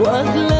was love.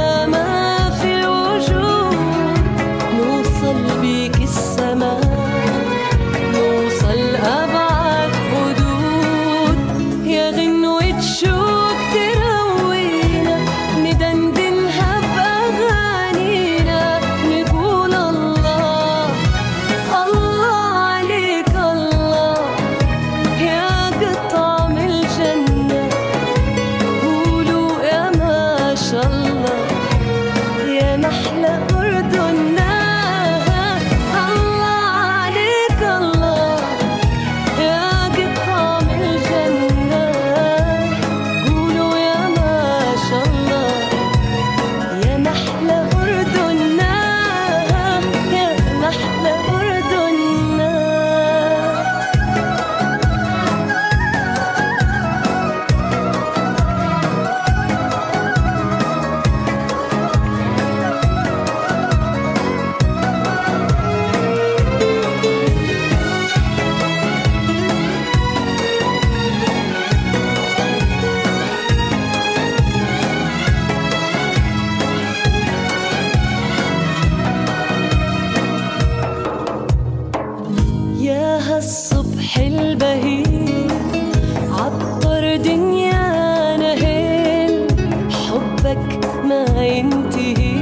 الصبح البهيج عطر دنيانا هيل حبك ما ينتهي.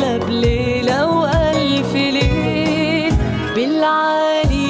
لا بليلة وألف ليل بالعالي